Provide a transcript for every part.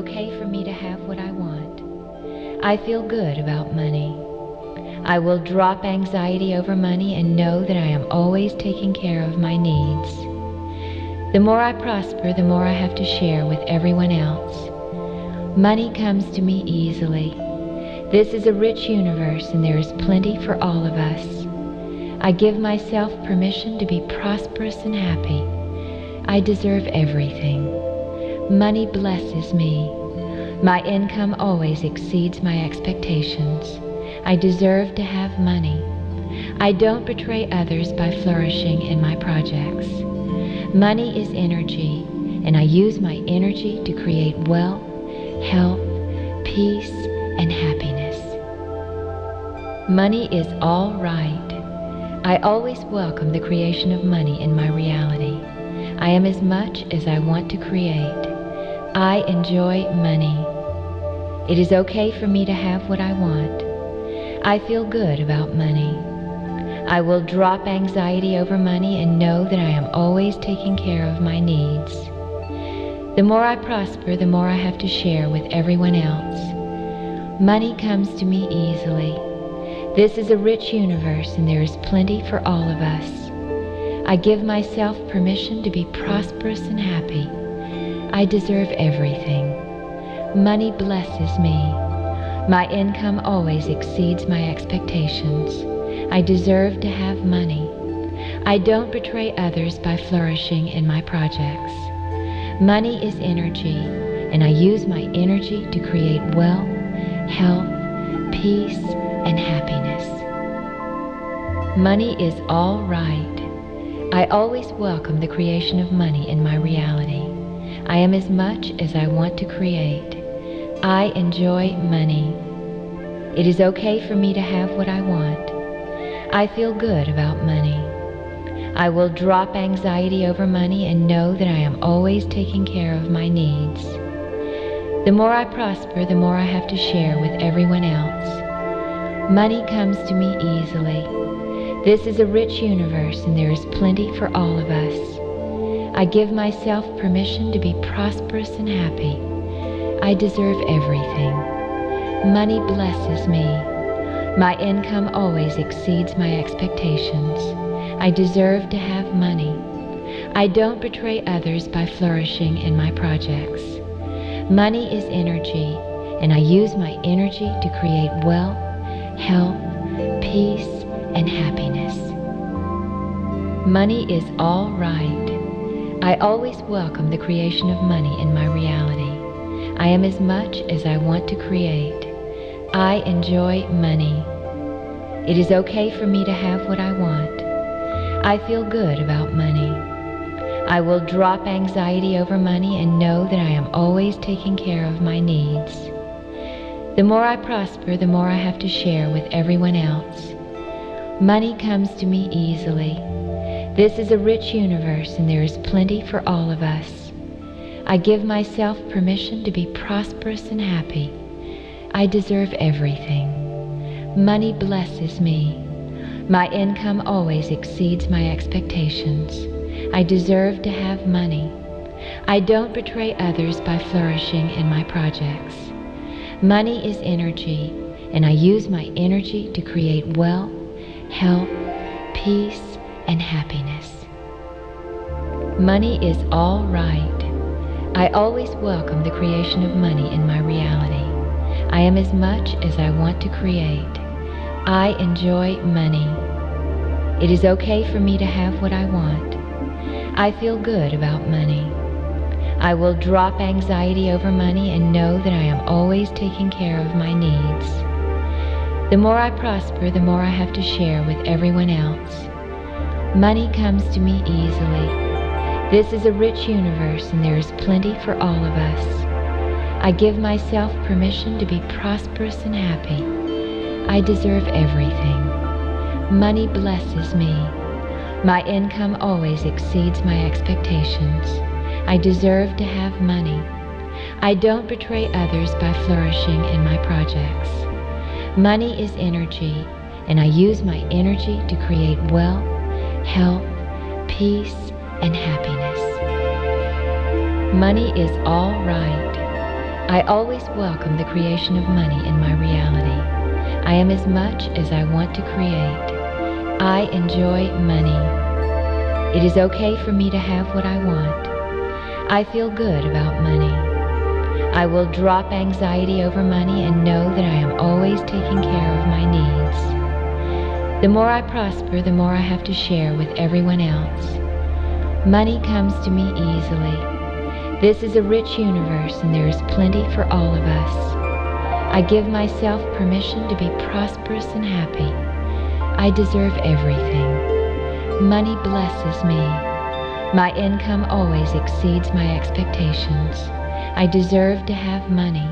Okay for me to have what I want. I feel good about money. I will drop anxiety over money and know that I am always taking care of my needs. The more I prosper, the more I have to share with everyone else. Money comes to me easily. This is a rich universe and there is plenty for all of us. I give myself permission to be prosperous and happy. I deserve everything. Money blesses me. My income always exceeds my expectations. I deserve to have money. I don't betray others by flourishing in my projects. Money is energy, and I use my energy to create wealth, health, peace, and happiness. Money is all right. I always welcome the creation of money in my reality. I am as much as I want to create. I enjoy money. It is okay for me to have what I want. I feel good about money. I will drop anxiety over money and know that I am always taking care of my needs. The more I prosper, the more I have to share with everyone else. Money comes to me easily. This is a rich universe and there is plenty for all of us. I give myself permission to be prosperous and happy. I deserve everything. Money blesses me. My income always exceeds my expectations. I deserve to have money. I don't betray others by flourishing in my projects. Money is energy, and I use my energy to create wealth, health, peace, and happiness. Money is all right. I always welcome the creation of money in my reality. I am as much as I want to create. I enjoy money. It is okay for me to have what I want. I feel good about money. I will drop anxiety over money and know that I am always taking care of my needs. The more I prosper, the more I have to share with everyone else. Money comes to me easily. This is a rich universe and there is plenty for all of us. I give myself permission to be prosperous and happy. I deserve everything. Money blesses me. My income always exceeds my expectations. I deserve to have money. I don't betray others by flourishing in my projects. Money is energy, and I use my energy to create wealth, health, peace, and happiness. Money is all right. I always welcome the creation of money in my reality. I am as much as I want to create. I enjoy money. It is okay for me to have what I want. I feel good about money. I will drop anxiety over money and know that I am always taking care of my needs. The more I prosper, the more I have to share with everyone else. Money comes to me easily. This is a rich universe and there is plenty for all of us. I give myself permission to be prosperous and happy. I deserve everything. Money blesses me. My income always exceeds my expectations. I deserve to have money. I don't betray others by flourishing in my projects. Money is energy, and I use my energy to create wealth, health, peace, and happiness. Money is all right. I always welcome the creation of money in my reality. I am as much as I want to create. I enjoy money. It is okay for me to have what I want. I feel good about money. I will drop anxiety over money and know that I am always taking care of my needs. The more I prosper, the more I have to share with everyone else. Money comes to me easily. This is a rich universe and there is plenty for all of us. I give myself permission to be prosperous and happy. I deserve everything. Money blesses me. My income always exceeds my expectations. I deserve to have money. I don't betray others by flourishing in my projects. Money is energy, and I use my energy to create wealth, health, peace, and happiness. Money is all right. I always welcome the creation of money in my reality. I am as much as I want to create. I enjoy money. It is okay for me to have what I want. I feel good about money. I will drop anxiety over money and know that I am always taking care of my needs. The more I prosper, the more I have to share with everyone else. Money comes to me easily. This is a rich universe and there is plenty for all of us. I give myself permission to be prosperous and happy. I deserve everything. Money blesses me. My income always exceeds my expectations. I deserve to have money.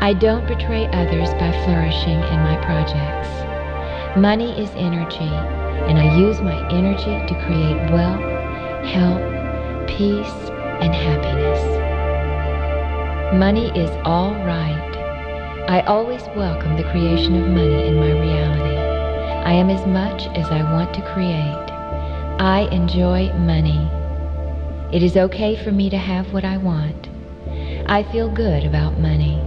I don't betray others by flourishing in my projects. Money is energy, and I use my energy to create wealth, health, peace, and happiness. Money is all right. I always welcome the creation of money in my reality. I am as much as I want to create. I enjoy money. It is okay for me to have what I want. I feel good about money.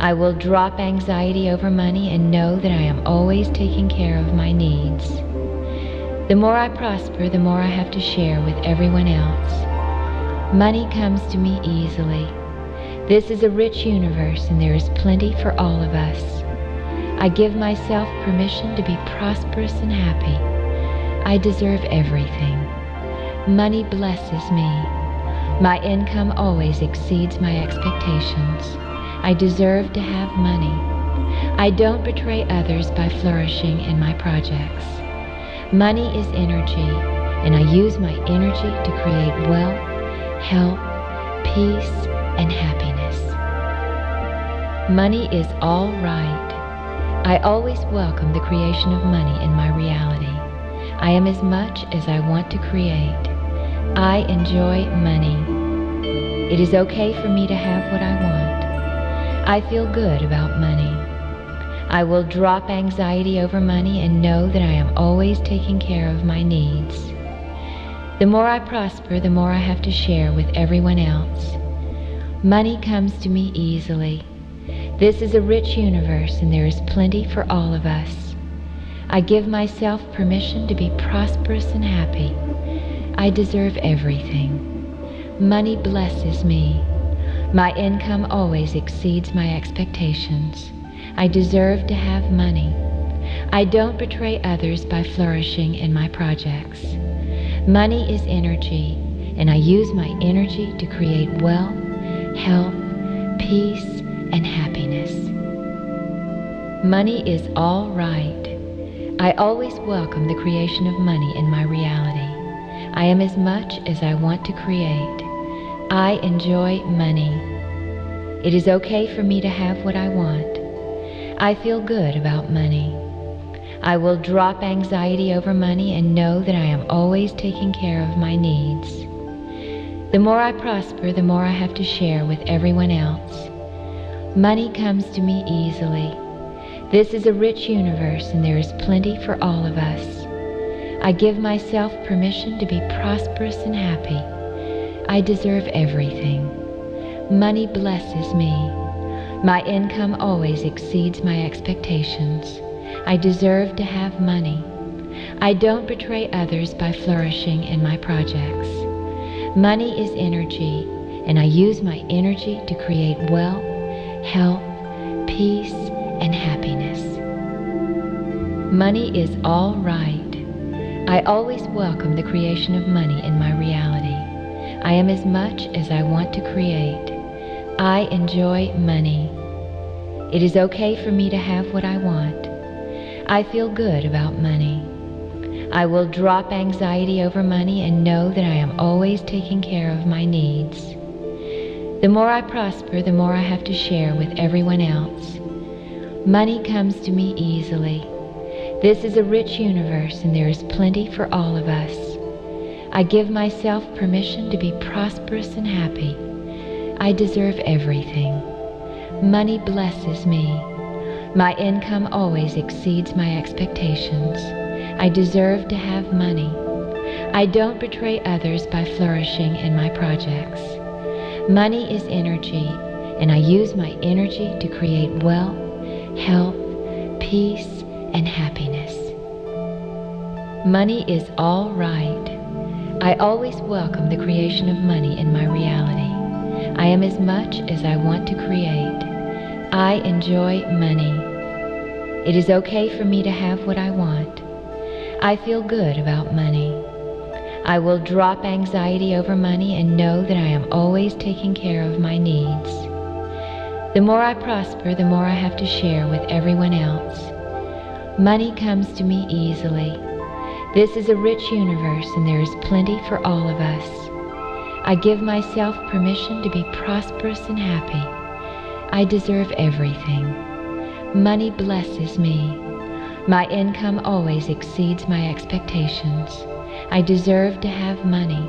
I will drop anxiety over money and know that I am always taking care of my needs. The more I prosper, the more I have to share with everyone else. Money comes to me easily. This is a rich universe and there is plenty for all of us. I give myself permission to be prosperous and happy. I deserve everything. Money blesses me. My income always exceeds my expectations. I deserve to have money. I don't betray others by flourishing in my projects. Money is energy, and I use my energy to create wealth, health, peace, and happiness. Money is all right. I always welcome the creation of money in my reality. I am as much as I want to create. I enjoy money. It is okay for me to have what I want. I feel good about money. I will drop anxiety over money and know that I am always taking care of my needs. The more I prosper, the more I have to share with everyone else. Money comes to me easily. This is a rich universe and there is plenty for all of us. I give myself permission to be prosperous and happy. I deserve everything. Money blesses me. My income always exceeds my expectations. I deserve to have money. I don't betray others by flourishing in my projects. Money is energy, and I use my energy to create wealth, health, peace, and happiness. Money is all right. I always welcome the creation of money in my reality. I am as much as I want to create. I enjoy money. It is okay for me to have what I want. I feel good about money. I will drop anxiety over money and know that I am always taking care of my needs. The more I prosper, the more I have to share with everyone else. Money comes to me easily. This is a rich universe and there is plenty for all of us. I give myself permission to be prosperous and happy. I deserve everything. Money blesses me. My income always exceeds my expectations. I deserve to have money. I don't betray others by flourishing in my projects. Money is energy, and I use my energy to create wealth, health, peace, and happiness. Money is all right. I always welcome the creation of money in my reality. I am as much as I want to create. I enjoy money. It is okay for me to have what I want. I feel good about money. I will drop anxiety over money and know that I am always taking care of my needs. The more I prosper, the more I have to share with everyone else. Money comes to me easily. This is a rich universe and there is plenty for all of us. I give myself permission to be prosperous and happy. I deserve everything. Money blesses me. My income always exceeds my expectations. I deserve to have money. I don't betray others by flourishing in my projects. Money is energy, and I use my energy to create wealth, health, peace, and happiness. Money is all right. I always welcome the creation of money in my reality. I am as much as I want to create. I enjoy money. It is okay for me to have what I want. I feel good about money. I will drop anxiety over money and know that I am always taking care of my needs. The more I prosper, the more I have to share with everyone else. Money comes to me easily. This is a rich universe and there is plenty for all of us. I give myself permission to be prosperous and happy. I deserve everything. Money blesses me. My income always exceeds my expectations. I deserve to have money.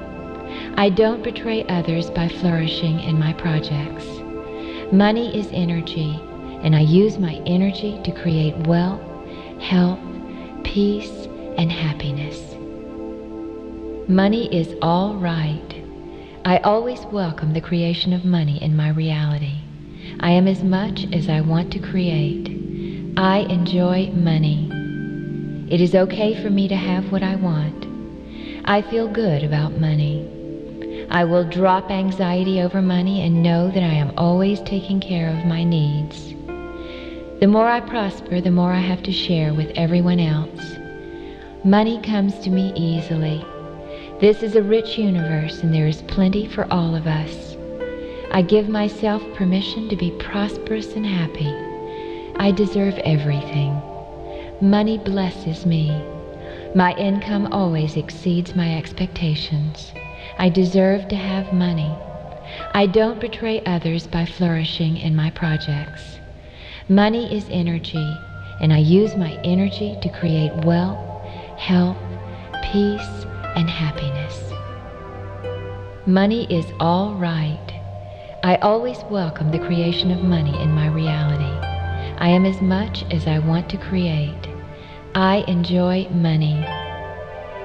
I don't betray others by flourishing in my projects. Money is energy, and I use my energy to create wealth, health, peace, and happiness. Money is all right. I always welcome the creation of money in my reality. I am as much as I want to create. I enjoy money. It is okay for me to have what I want. I feel good about money. I will drop anxiety over money and know that I am always taking care of my needs. The more I prosper, the more I have to share with everyone else. Money comes to me easily. This is a rich universe and there is plenty for all of us. I give myself permission to be prosperous and happy. I deserve everything. Money blesses me. My income always exceeds my expectations. I deserve to have money. I don't betray others by flourishing in my projects. Money is energy, and I use my energy to create wealth, health, peace, and happiness. Money is all right. I always welcome the creation of money in my reality. I am as much as I want to create. I enjoy money.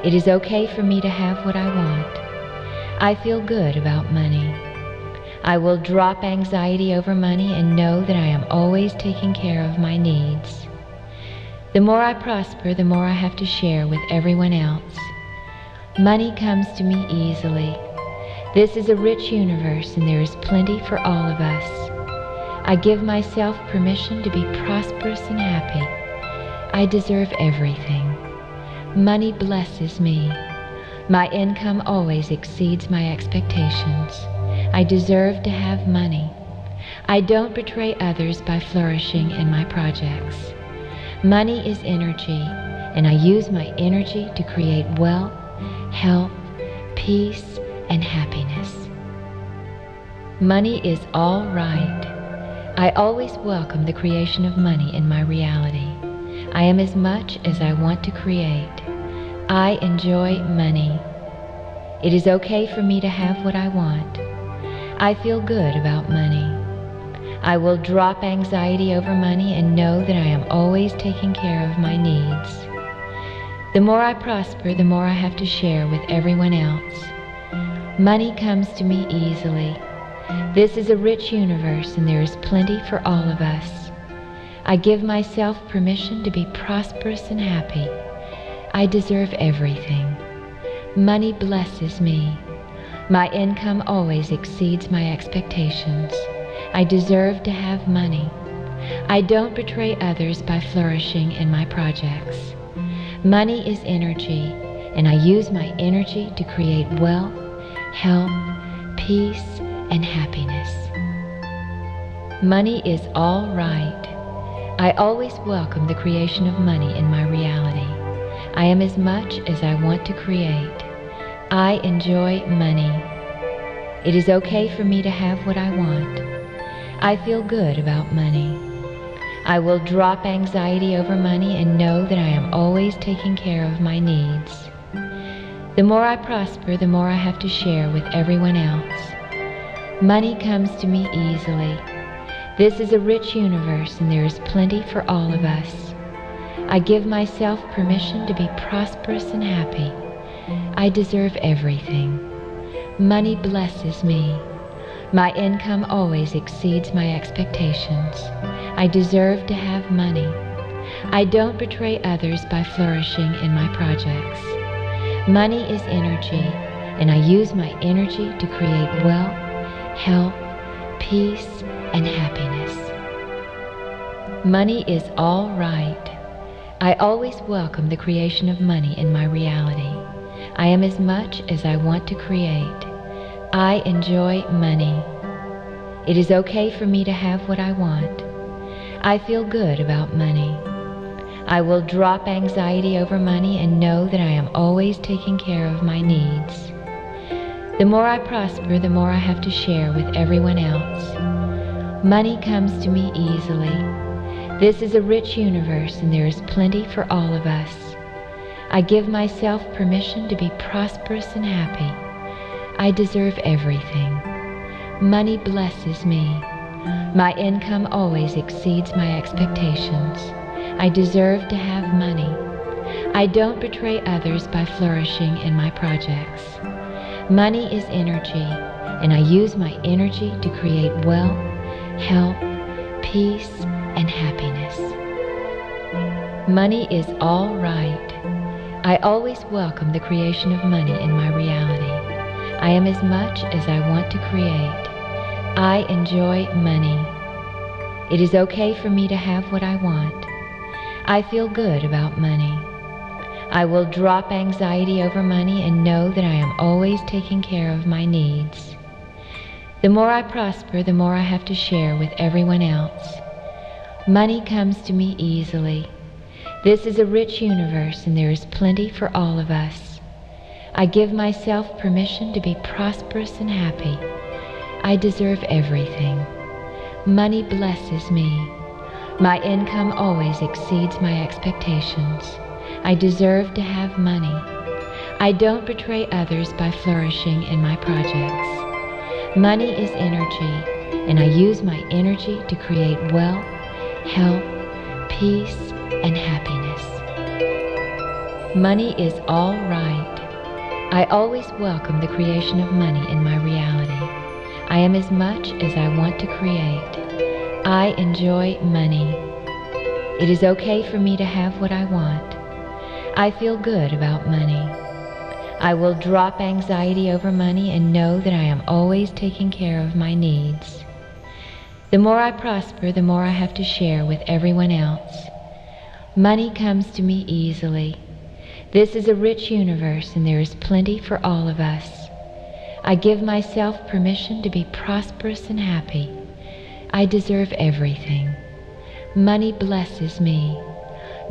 It is okay for me to have what I want. I feel good about money. I will drop anxiety over money and know that I am always taking care of my needs. The more I prosper, the more I have to share with everyone else. Money comes to me easily. This is a rich universe and there is plenty for all of us. I give myself permission to be prosperous and happy. I deserve everything. Money blesses me. My income always exceeds my expectations. I deserve to have money. I don't betray others by flourishing in my projects. Money is energy, and I use my energy to create wealth, health, peace, and happiness. Money is all right. I always welcome the creation of money in my reality. I am as much as I want to create. I enjoy money. It is okay for me to have what I want. I feel good about money. I will drop anxiety over money and know that I am always taking care of my needs. The more I prosper, the more I have to share with everyone else. Money comes to me easily. This is a rich universe and there is plenty for all of us. I give myself permission to be prosperous and happy. I deserve everything. Money blesses me. My income always exceeds my expectations. I deserve to have money. I don't betray others by flourishing in my projects. Money is energy, and I use my energy to create wealth, health, peace, and happiness. Money is all right. I always welcome the creation of money in my reality. I am as much as I want to create. I enjoy money. It is okay for me to have what I want. I feel good about money. I will drop anxiety over money and know that I am always taking care of my needs. The more I prosper, the more I have to share with everyone else. Money comes to me easily. This is a rich universe and there is plenty for all of us. I give myself permission to be prosperous and happy. I deserve everything. Money blesses me. My income always exceeds my expectations. I deserve to have money. I don't betray others by flourishing in my projects. Money is energy, and I use my energy to create wealth, health, peace, and happiness. Money is all right. I always welcome the creation of money in my reality. I am as much as I want to create. I enjoy money. It is okay for me to have what I want. I feel good about money. I will drop anxiety over money and know that I am always taking care of my needs. The more I prosper, the more I have to share with everyone else. Money comes to me easily. This is a rich universe and there is plenty for all of us. I give myself permission to be prosperous and happy. I deserve everything. Money blesses me. My income always exceeds my expectations. I deserve to have money. I don't betray others by flourishing in my projects. Money is energy, and I use my energy to create wealth, health, peace, and happiness. Money is all right. I always welcome the creation of money in my reality. I am as much as I want to create. I enjoy money. It is okay for me to have what I want. I feel good about money. I will drop anxiety over money and know that I am always taking care of my needs. The more I prosper, the more I have to share with everyone else. Money comes to me easily. This is a rich universe and there is plenty for all of us. I give myself permission to be prosperous and happy. I deserve everything. Money blesses me. My income always exceeds my expectations. I deserve to have money. I don't betray others by flourishing in my projects. Money is energy, and I use my energy to create wealth, health, peace, and happiness. Money is all right. I always welcome the creation of money in my reality. I am as much as I want to create. I enjoy money. It is okay for me to have what I want. I feel good about money. I will drop anxiety over money and know that I am always taking care of my needs. The more I prosper, the more I have to share with everyone else. Money comes to me easily. This is a rich universe and there is plenty for all of us. I give myself permission to be prosperous and happy. I deserve everything. Money blesses me.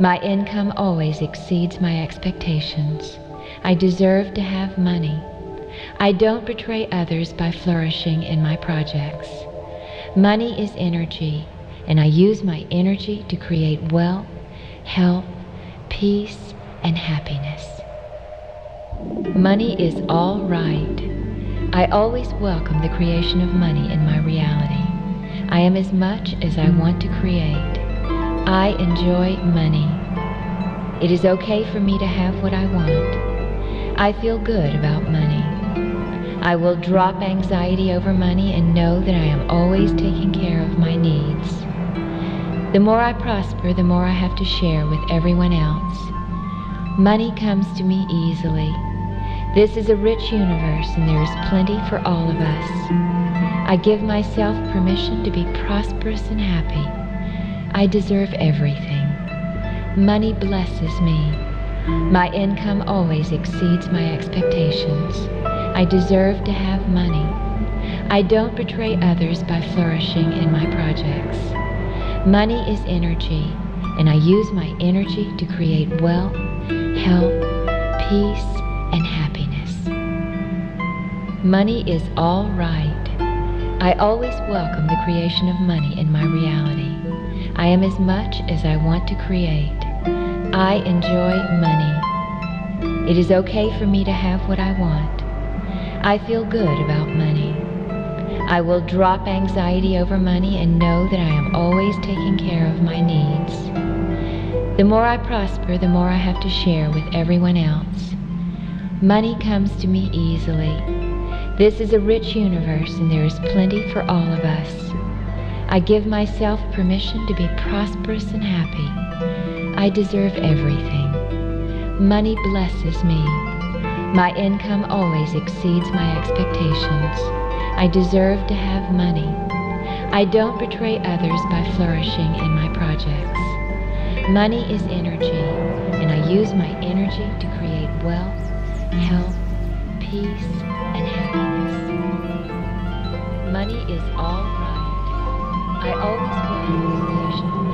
My income always exceeds my expectations. I deserve to have money. I don't betray others by flourishing in my projects. Money is energy, and I use my energy to create wealth, health, peace, and happiness. Money is all right. I always welcome the creation of money in my reality. I am as much as I want to create. I enjoy money. It is okay for me to have what I want. I feel good about money. I will drop anxiety over money and know that I am always taking care of my needs. The more I prosper, the more I have to share with everyone else. Money comes to me easily. This is a rich universe and there is plenty for all of us. I give myself permission to be prosperous and happy. I deserve everything. Money blesses me. My income always exceeds my expectations. I deserve to have money. I don't betray others by flourishing in my projects. Money is energy, and I use my energy to create wealth, health, peace, and happiness. Money is all right. I always welcome the creation of money in my reality. I am as much as I want to create. I enjoy money. It is okay for me to have what I want. I feel good about money. I will drop anxiety over money and know that I am always taking care of my needs. The more I prosper, the more I have to share with everyone else. Money comes to me easily. This is a rich universe and there is plenty for all of us. I give myself permission to be prosperous and happy. I deserve everything. Money blesses me. My income always exceeds my expectations. I deserve to have money. I don't betray others by flourishing in my projects. Money is energy, and I use my energy to create wealth, health, peace, and happiness. Money is all right. I always find a.